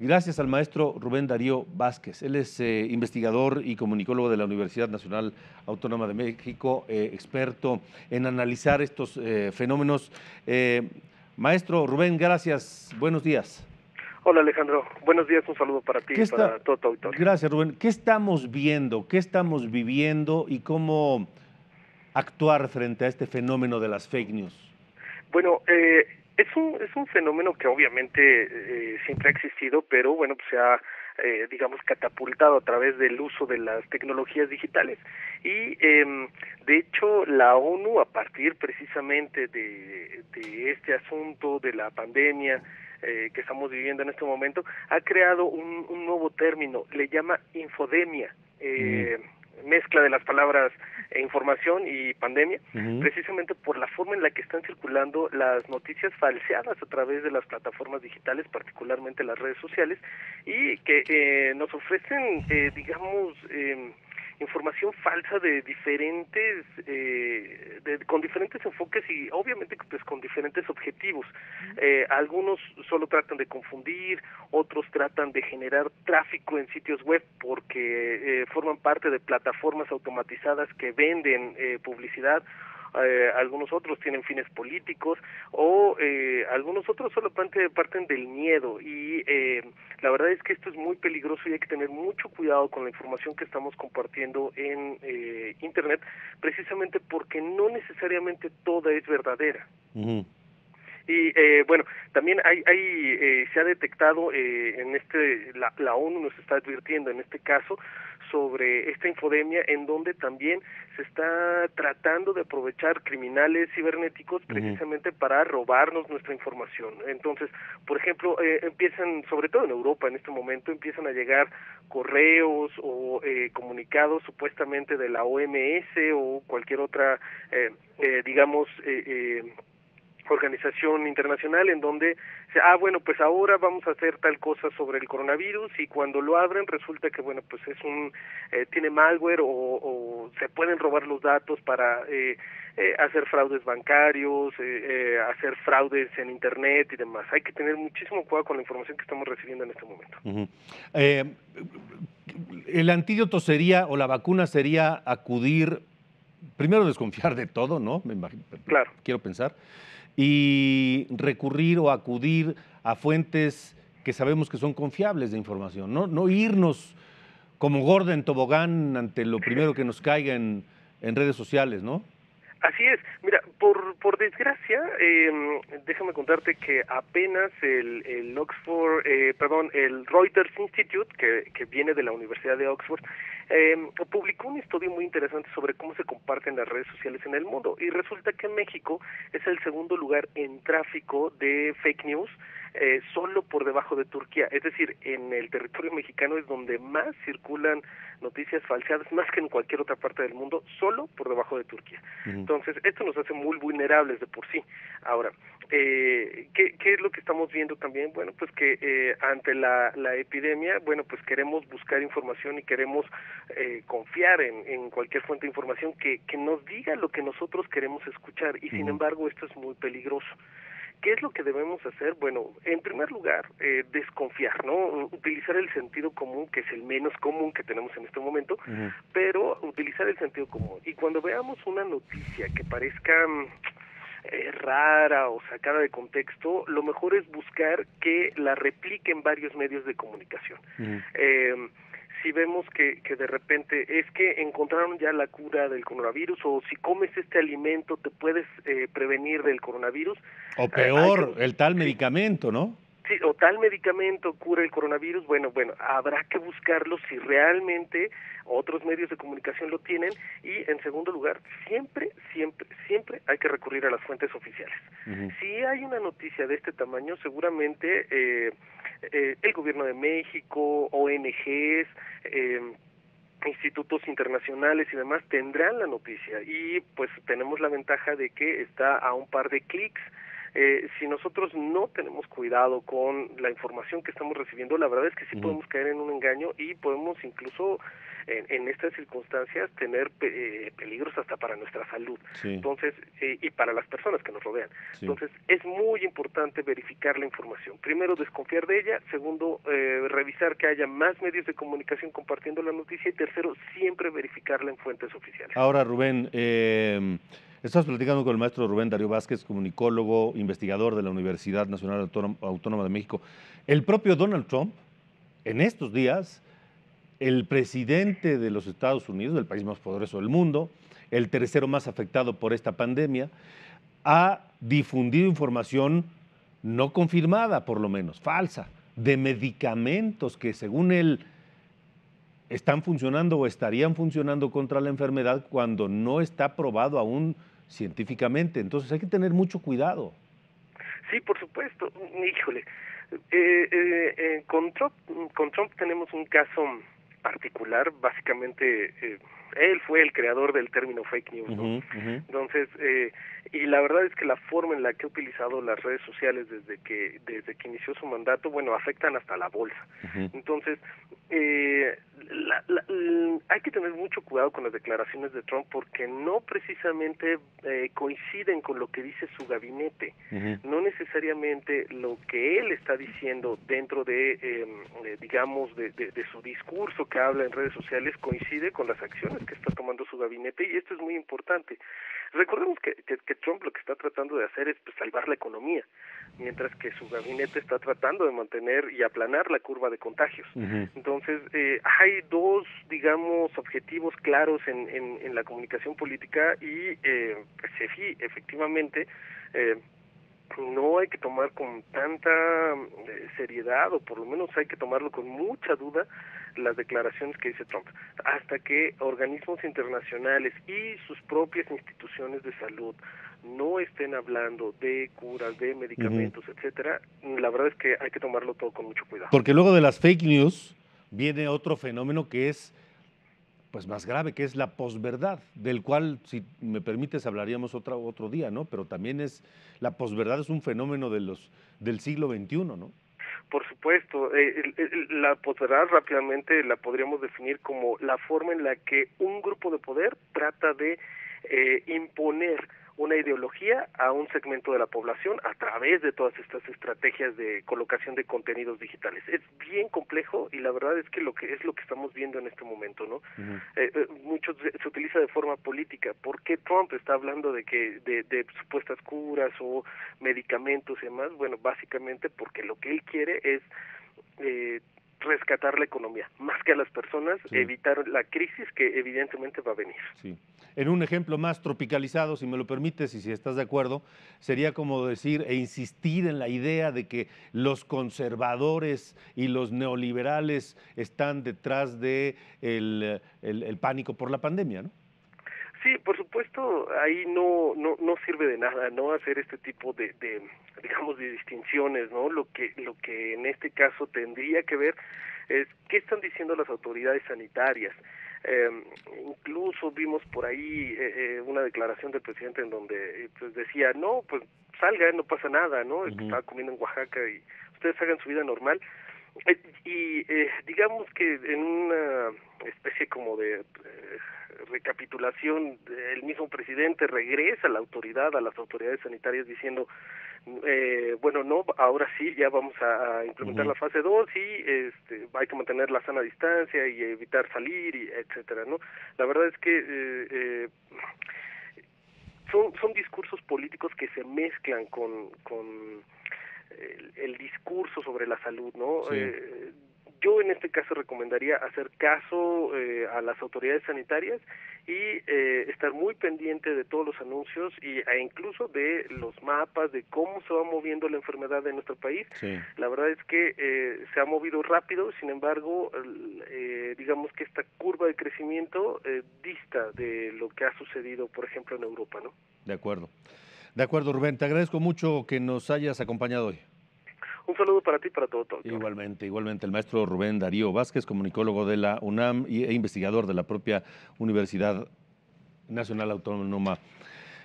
Gracias al maestro Rubén Darío Vázquez. Él es eh, investigador y comunicólogo de la Universidad Nacional Autónoma de México, eh, experto en analizar estos eh, fenómenos. maestro Rubén, gracias. Buenos días. Hola Alejandro, buenos días, un saludo para ti y para todo tu auditorio. Gracias Rubén. ¿Qué estamos viendo, qué estamos viviendo y cómo actuar frente a este fenómeno de las fake news? Bueno, eh, es un, es un fenómeno que obviamente eh, siempre ha existido, pero bueno, pues se ha, eh, digamos, catapultado a través del uso de las tecnologías digitales. Y eh, de hecho, la ONU, a partir precisamente de, de este asunto de la pandemia, eh, que estamos viviendo en este momento, ha creado un, un nuevo término, le llama infodemia. Eh, mm mezcla de las palabras e información y pandemia, precisamente por la forma en la que están circulando las noticias falseadas a través de las plataformas digitales, particularmente las redes sociales, y que eh, nos ofrecen, eh, digamos, eh, información falsa de diferentes, eh, de, con diferentes enfoques y obviamente pues con diferentes objetivos. Eh, algunos solo tratan de confundir, otros tratan de generar tráfico en sitios web porque eh, forman parte de plataformas automatizadas que venden eh, publicidad eh, algunos otros tienen fines políticos o eh, algunos otros solo parten del miedo y eh, la verdad es que esto es muy peligroso y hay que tener mucho cuidado con la información que estamos compartiendo en eh, internet precisamente porque no necesariamente toda es verdadera. Y eh, bueno, también hay, hay eh, se ha detectado eh, en este, la, la ONU nos está advirtiendo en este caso sobre esta infodemia en donde también se está tratando de aprovechar criminales cibernéticos precisamente para robarnos nuestra información. Entonces, por ejemplo, eh, empiezan, sobre todo en Europa en este momento, empiezan a llegar correos o eh, comunicados supuestamente de la OMS o cualquier otra, eh, eh, digamos, eh, eh, organización internacional en donde ah bueno pues ahora vamos a hacer tal cosa sobre el coronavirus y cuando lo abren resulta que bueno pues es un eh, tiene malware o, o, se pueden robar los datos para eh, eh, hacer fraudes bancarios eh, eh, hacer fraudes en internet y demás. Hay que tener muchísimo cuidado con la información que estamos recibiendo en este momento. Uh -huh. el antídoto sería o la vacuna sería acudir primero desconfiar de todo no me imagino claro. quiero pensar y recurrir o acudir a fuentes que sabemos que son confiables de información, no, no irnos como gorda en tobogán ante lo primero que nos caiga en, en redes sociales, ¿no? Así es. Mira, por, por desgracia, eh, déjame contarte que apenas el, el Oxford, eh, perdón, el Reuters Institute, que, que viene de la Universidad de Oxford, eh, publicó un estudio muy interesante sobre cómo se comparten las redes sociales en el mundo. Y resulta que México es el segundo lugar en tráfico de fake news, eh, solo por debajo de Turquía. Es decir, en el territorio mexicano es donde más circulan noticias falseadas, más que en cualquier otra parte del mundo, solo por debajo de Turquía. Uh -huh. Entonces, esto nos hace muy vulnerables de por sí. Ahora, eh, ¿qué, ¿qué, es lo que estamos viendo también? Bueno, pues que eh, ante la, la, epidemia, bueno, pues queremos buscar información y queremos eh, confiar en, en, cualquier fuente de información que, que, nos diga lo que nosotros queremos escuchar y uh -huh. sin embargo esto es muy peligroso. ¿Qué es lo que debemos hacer? Bueno, en primer lugar, eh, desconfiar, ¿no? Utilizar el sentido común, que es el menos común que tenemos en este momento, uh -huh. pero utilizar el sentido común. Y cuando veamos una noticia que parezca eh, rara o sacada de contexto, lo mejor es buscar que la repliquen varios medios de comunicación. Uh -huh. eh, si vemos que, que de repente es que encontraron ya la cura del coronavirus o si comes este alimento te puedes eh, prevenir del coronavirus. O peor, que, el tal medicamento, ¿no? Sí, o tal medicamento cura el coronavirus, bueno, bueno, habrá que buscarlo si realmente otros medios de comunicación lo tienen y en segundo lugar, siempre, siempre, siempre hay que recurrir a las fuentes oficiales. Uh -huh. Si hay una noticia de este tamaño, seguramente eh, eh, el gobierno de México, ONGs, eh, institutos internacionales y demás tendrán la noticia. Y pues tenemos la ventaja de que está a un par de clics eh, si nosotros no tenemos cuidado con la información que estamos recibiendo, la verdad es que sí podemos caer en un engaño y podemos incluso en, estas circunstancias tener eh, peligros hasta para nuestra salud. Entonces, eh, y para las personas que nos rodean. Entonces, es muy importante verificar la información. Primero, desconfiar de ella. Segundo, eh, revisar que haya más medios de comunicación compartiendo la noticia. Y tercero, siempre verificarla en fuentes oficiales. Ahora, Rubén, eh, estás platicando con el maestro Rubén Darío Vázquez, comunicólogo, investigador de la Universidad Nacional Autónoma de México. El propio Donald Trump, en estos días, el presidente de los Estados Unidos, el país más poderoso del mundo, el tercero más afectado por esta pandemia, ha difundido información no confirmada, por lo menos, falsa, de medicamentos que según él están funcionando o estarían funcionando contra la enfermedad cuando no está probado aún científicamente. Entonces hay que tener mucho cuidado. Sí, por supuesto. Híjole, eh, eh, eh, con, Trump, con Trump tenemos un caso particular, básicamente eh, él fue el creador del término fake news, Entonces, eh, y la verdad es que la forma en la que ha utilizado las redes sociales desde que desde que inició su mandato, bueno, afectan hasta la bolsa. Entonces, eh, hay que tener mucho cuidado con las declaraciones de Trump porque no precisamente eh, coinciden con lo que dice su gabinete, no necesariamente lo que él está diciendo dentro de, em, digamos, de, de su discurso que habla en redes sociales coincide con las acciones que está tomando su gabinete y esto es muy importante. Recordemos que, que, Trump lo que está tratando de hacer es pues, salvar la economía, mientras que su gabinete está tratando de mantener y aplanar la curva de contagios. Entonces, eh, hay dos, digamos, objetivos claros en, en, en la comunicación política y, eh, pues, efectivamente, eh, no hay que tomar con tanta eh, seriedad o por lo menos hay que tomarlo con mucha duda las declaraciones que dice Trump hasta que organismos internacionales y sus propias instituciones de salud no estén hablando de curas, de medicamentos, etcétera, la verdad es que hay que tomarlo todo con mucho cuidado. Porque luego de las fake news viene otro fenómeno que es pues más grave, que es la posverdad, del cual, si me permites, hablaríamos otro, otro día, ¿no? Pero también es, la posverdad es un fenómeno de los, del siglo XXI, ¿no? Por supuesto, eh, la posverdad rápidamente la podríamos definir como la forma en la que un grupo de poder trata de eh, imponer una ideología a un segmento de la población a través de todas estas estrategias de colocación de contenidos digitales. Es bien complejo y la verdad es que lo que es lo que estamos viendo en este momento, ¿no? Eh, eh, muchos se utiliza de forma política. ¿Por qué Trump está hablando de que de, de supuestas curas o medicamentos y demás? Bueno, básicamente porque lo que él quiere es eh, rescatar la economía, más que a las personas, evitar la crisis que evidentemente va a venir. Sí. En un ejemplo más tropicalizado, si me lo permites y si estás de acuerdo, sería como decir e insistir en la idea de que los conservadores y los neoliberales están detrás de el, el, pánico por la pandemia, ¿no? Sí, por supuesto, ahí no, no, no sirve de nada, ¿no? Hacer este tipo de, de digamos de distinciones no lo que lo que en este caso tendría que ver es qué están diciendo las autoridades sanitarias. Eh, incluso vimos por ahí eh, eh, una declaración del presidente en donde eh, pues decía no pues salga no pasa nada no estaba comiendo en Oaxaca y ustedes hagan su vida normal y digamos que en una especie como de recapitulación el mismo presidente regresa a la autoridad a las autoridades sanitarias diciendo eh, bueno, no, ahora sí, ya vamos a, implementar la fase 2 y este, hay que mantener la sana distancia y evitar salir, y etcétera, ¿no? La verdad es que eh, eh, son, son discursos políticos que se mezclan con, con el, discurso sobre la salud, ¿no? Eh, yo en este caso recomendaría hacer caso eh, a las autoridades sanitarias y eh, estar muy pendiente de todos los anuncios y, e incluso de los mapas de cómo se va moviendo la enfermedad en nuestro país. La verdad es que eh, se ha movido rápido, sin embargo, digamos que esta curva de crecimiento dista de lo que ha sucedido, por ejemplo, en Europa, ¿no? De acuerdo. De acuerdo, Rubén. Te agradezco mucho que nos hayas acompañado hoy. Un saludo para ti y para todo, todo. Igualmente, igualmente el maestro Rubén Darío Vázquez, comunicólogo de la UNAM e investigador de la propia Universidad Nacional Autónoma